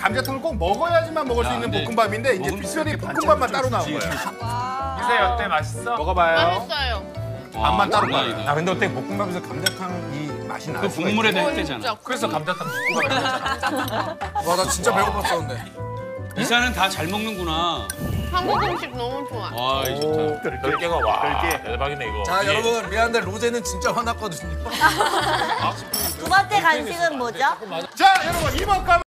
감자탕을 꼭 먹어야지만 먹을 수 야, 있는 근데 볶음밥인데 이제 먹으면 특별히 이렇게 볶음밥만 따로 나온 거예요. 이세 어때? 맛있어? 먹어봐요. 맛있어요. 밥만 따로 장난 가요. 아 근데 어때 볶음밥에서 감자탕 이 맛이 나? 그 국물에 대한 어, 때잖아. 그래서 감자탕 볶음밥 와나 진짜 배고팠어 근데. 이사는 다 잘 먹는구나. 한국 음식 너무 좋아. 와, 이 좋다. 열 개가 와 대박이네 이거. 자 예. 여러분 미안한데 로제는 진짜 화났거든요. 두 번째 간식은 뭐죠? 자, 여러분 이번 감